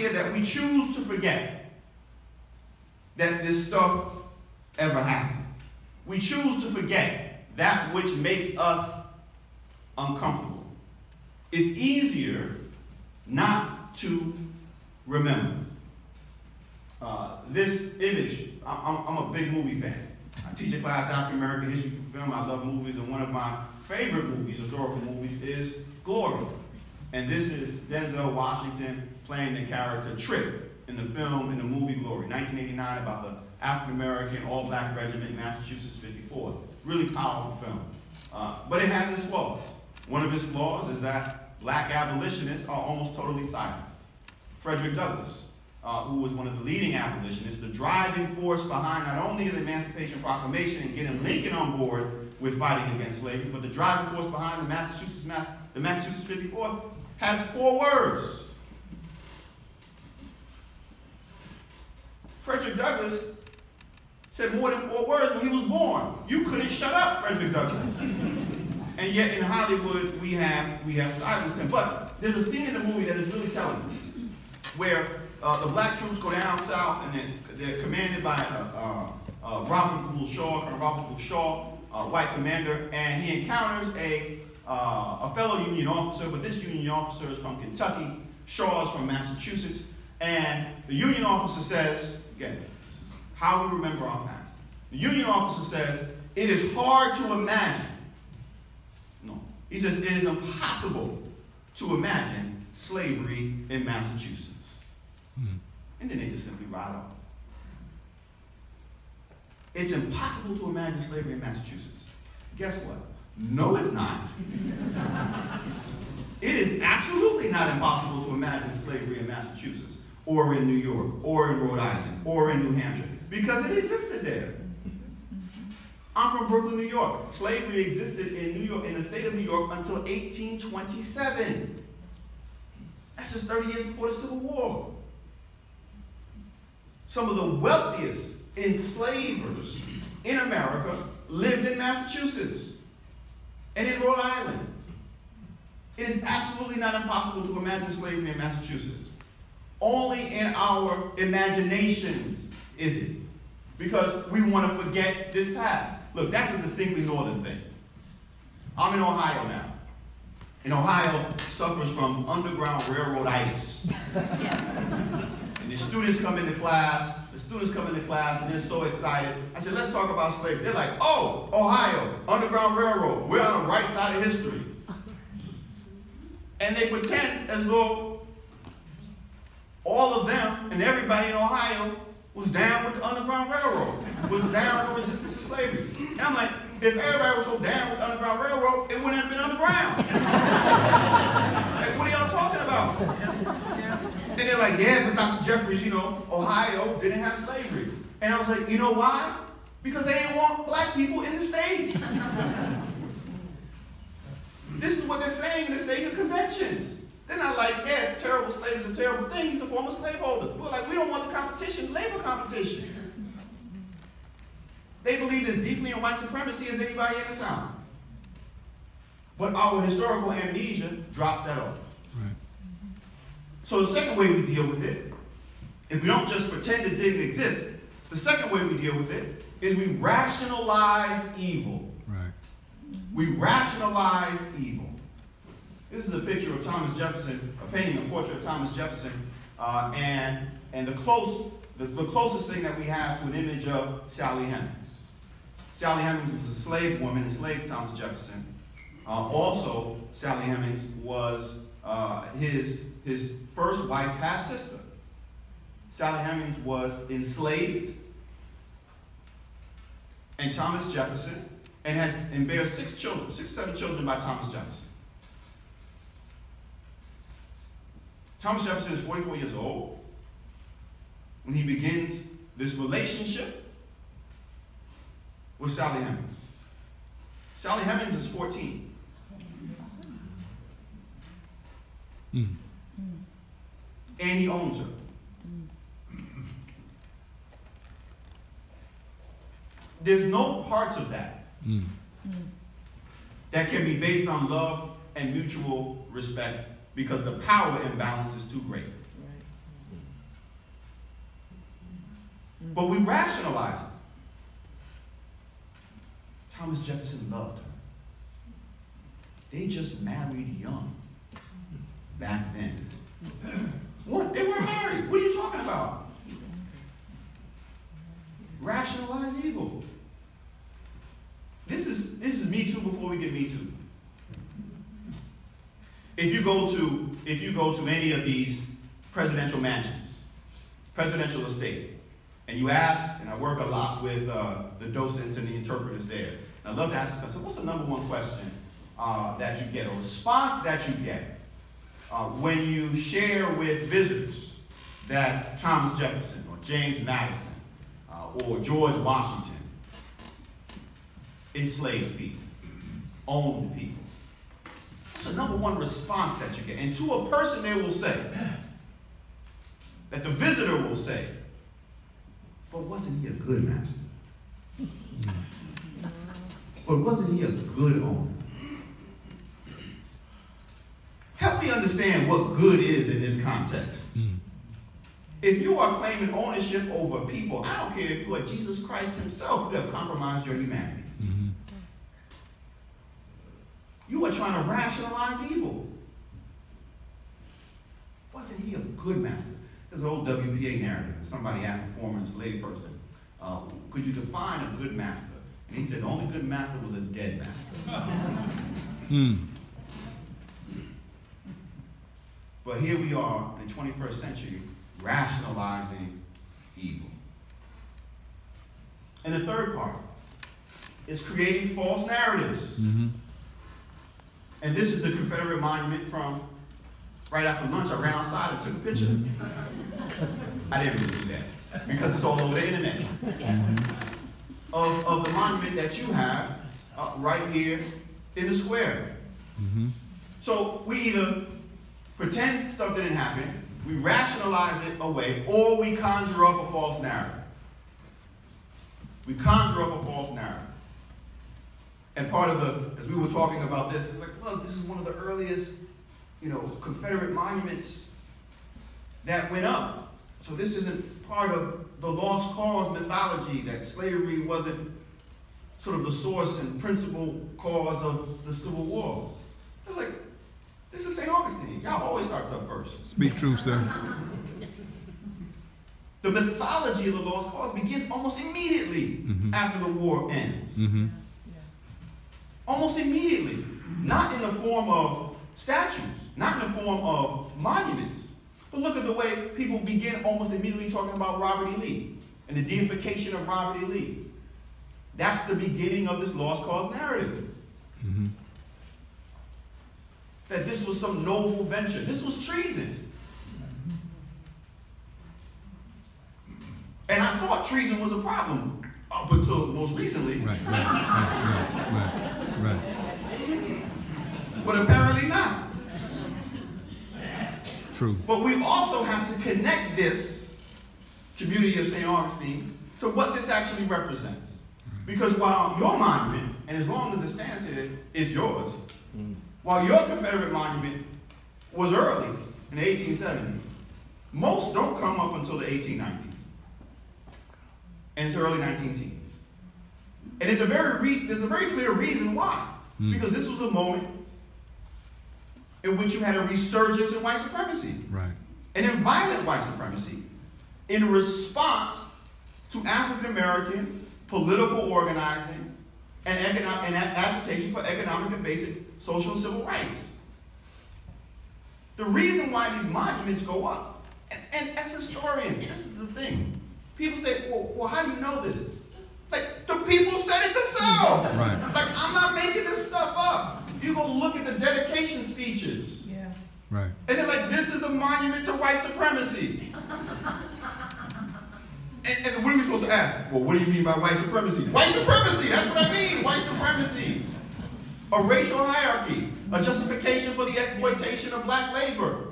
idea that we choose to forget that this stuff ever happened. We choose to forget that which makes us uncomfortable. It's easier not to remember. Uh, this image, I'm, I'm a big movie fan. I teach a class African American history film. I love movies, and one of my favorite movies, historical movies, is Glory. And this is Denzel Washington playing the character Trip in the film, in the movie Glory, 1989, about the African American all black regiment, Massachusetts 54. Really powerful film. Uh, but it has its flaws. One of its flaws is that black abolitionists are almost totally silenced. Frederick Douglass, uh, who was one of the leading abolitionists, the driving force behind not only the Emancipation Proclamation and getting Lincoln on board with fighting against slavery, but the driving force behind the Massachusetts, Mass the Massachusetts 54th has four words. Frederick Douglass said more than four words when he was born. You couldn't shut up, Frederick Douglass. and yet in Hollywood, we have, we have silenced him. But there's a scene in the movie that is really telling, where uh, the black troops go down south and they're, they're commanded by uh, uh, Robert Gould Shaw, Colonel Robert Gould Shaw, white commander, and he encounters a, uh, a fellow Union officer, but this Union officer is from Kentucky, Shaw is from Massachusetts, and the Union officer says, again, how we remember our past. The Union officer says, it is hard to imagine. No. He says, it is impossible to imagine slavery in Massachusetts. Hmm. And then they just simply ride off. It's impossible to imagine slavery in Massachusetts. Guess what? No, it's not. it is absolutely not impossible to imagine slavery in Massachusetts, or in New York, or in Rhode Island, or in New Hampshire, because it existed there. I'm from Brooklyn, New York. Slavery existed in New York, in the state of New York, until 1827. That's just 30 years before the Civil War. Some of the wealthiest enslavers in America lived in Massachusetts and in Rhode Island. It is absolutely not impossible to imagine slavery in Massachusetts. Only in our imaginations is it. Because we want to forget this past. Look, that's a distinctly northern thing. I'm in Ohio now. And Ohio suffers from underground railroaditis. and the students come into class, students come into class and they're so excited. I said, let's talk about slavery. They're like, oh, Ohio, Underground Railroad. We're on the right side of history. And they pretend as though all of them and everybody in Ohio was down with the Underground Railroad, was down with resistance to slavery. And I'm like, if everybody was so down with the Underground Railroad, it wouldn't have been underground. Like, yeah, but Dr. Jeffries, you know, Ohio didn't have slavery. And I was like, you know why? Because they didn't want black people in the state. this is what they're saying in the state conventions. They're not like, yeah, terrible slavery is a terrible thing. He's a former slaveholder. We're like, we don't want the competition, labor competition. They believe as deeply in white supremacy as anybody in the South. But our historical amnesia drops that off. So the second way we deal with it, if we don't just pretend it didn't exist, the second way we deal with it is we rationalize evil. Right. We rationalize evil. This is a picture of Thomas Jefferson, a painting, a portrait of Thomas Jefferson, uh, and and the close, the, the closest thing that we have to an image of Sally Hemings. Sally Hemings was a slave woman, enslaved Thomas Jefferson. Uh, also, Sally Hemings was uh, his his first wife's half sister. Sally Hemings was enslaved, and Thomas Jefferson, and has and bears six children, six, seven children by Thomas Jefferson. Thomas Jefferson is 44 years old when he begins this relationship with Sally Hemings. Sally Hemings is 14. Mm and he owns her. There's no parts of that mm. that can be based on love and mutual respect because the power imbalance is too great. But we rationalize it. Thomas Jefferson loved her. They just married young back then. What? They weren't married. What are you talking about? Rationalize evil. This is this is Me Too before we get Me Too. If you go to if you go to any of these presidential mansions, presidential estates, and you ask, and I work a lot with uh, the docents and the interpreters there. And I love to ask this question. So What's the number one question uh, that you get, or response that you get uh, when you share with visitors that Thomas Jefferson or James Madison uh, or George Washington enslaved people, owned people? It's the number one response that you get. And to a person, they will say, that the visitor will say, but wasn't he a good master? But wasn't he a good owner? Help me understand what good is in this context. Mm. If you are claiming ownership over people, I don't care if you are Jesus Christ himself, you have compromised your humanity. Mm-hmm. You are trying to rationalize evil. Wasn't he a good master? There's an old WPA narrative. Somebody asked a former enslaved person, uh, could you define a good master? And he said, the only good master was a dead master. Hmm. But here we are in the 21st century rationalizing evil. And the third part is creating false narratives. Mm-hmm. And this is the Confederate monument from right after lunch. I ran outside and took a picture. Mm-hmm. I didn't really do that because it's all over the internet. Mm-hmm. Of, of the monument that you have uh, right here in the square. Mm-hmm. So we either pretend stuff didn't happen, we rationalize it away, or we conjure up a false narrative. We conjure up a false narrative. And part of the, as we were talking about this, it's like, look, this is one of the earliest, you know, Confederate monuments that went up. So this isn't part of the lost cause mythology that slavery wasn't sort of the source and principal cause of the Civil War. I was like, this is St. Y'all always start stuff first. Speak truth, sir. The mythology of the lost cause begins almost immediately mm-hmm. after the war ends. Mm-hmm. Almost immediately. Not in the form of statues, not in the form of monuments. But look at the way people begin almost immediately talking about Robert E. Lee and the deification of Robert E. Lee. That's the beginning of this lost cause narrative. Mm-hmm that this was some noble venture. This was treason. And I thought treason was a problem up until most recently. Right, right, right, right, right, right. But apparently not. True. But we also have to connect this community of St. Augustine to what this actually represents. Because while your monument, and as long as it stands here, is yours, mm. While your Confederate monument was early in the 1870s, most don't come up until the 1890s and to early 19 teens. And there's a very there's a very clear reason why. Mm. Because this was a moment in which you had a resurgence in white supremacy. Right. And in violent white supremacy in response to African American political organizing and, economic, and agitation for economic and basic social and civil rights. The reason why these monuments go up, and, and as historians, this is the thing. People say, well, well, how do you know this? Like, the people said it themselves. Right. Like, I'm not making this stuff up. You go look at the dedication speeches. Yeah. Right. And they're like, this is a monument to white supremacy. and, and what are we supposed to ask? Well, what do you mean by white supremacy? White supremacy, that's what I mean, white supremacy a racial hierarchy, a justification for the exploitation of black labor,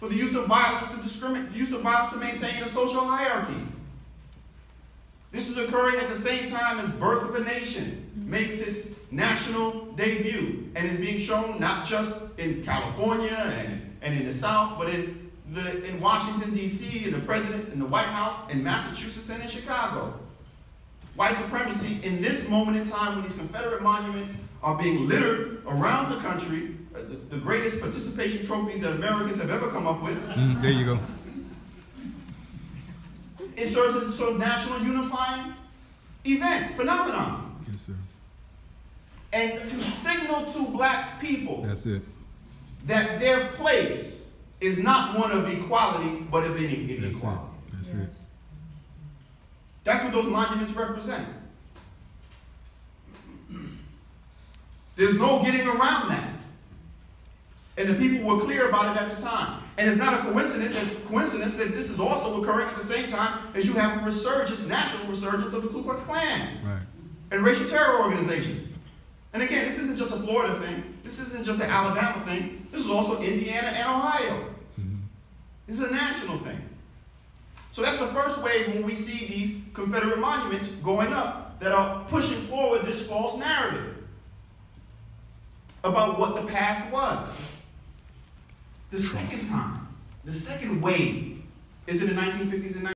for the use of violence to discriminate, use of violence to maintain a social hierarchy. This is occurring at the same time as Birth of a Nation makes its national debut and is being shown not just in California and, and in the South, but in the, in Washington D.C., and the presidents, in the White House, in Massachusetts, and in Chicago. White supremacy in this moment in time when these Confederate monuments are being littered around the country, uh, the, the greatest participation trophies that Americans have ever come up with, Mm, there you go. it serves as a sort of national unifying event, phenomenon. Yes, sir. And to signal to black people That's it. that their place is not one of equality, but of any That's it. inequality. That's it. That's what those monuments represent. There's no getting around that. And the people were clear about it at the time. And it's not a coincidence that, coincidence that this is also occurring at the same time as you have a resurgence, natural resurgence of the Ku Klux Klan Right. and racial terror organizations. And again, this isn't just a Florida thing. This isn't just an Alabama thing. This is also Indiana and Ohio. Mhm. This is a national thing. So that's the first wave when we see these Confederate monuments going up that are pushing forward this false narrative about what the past was. The second time, the second wave is in the 1950s and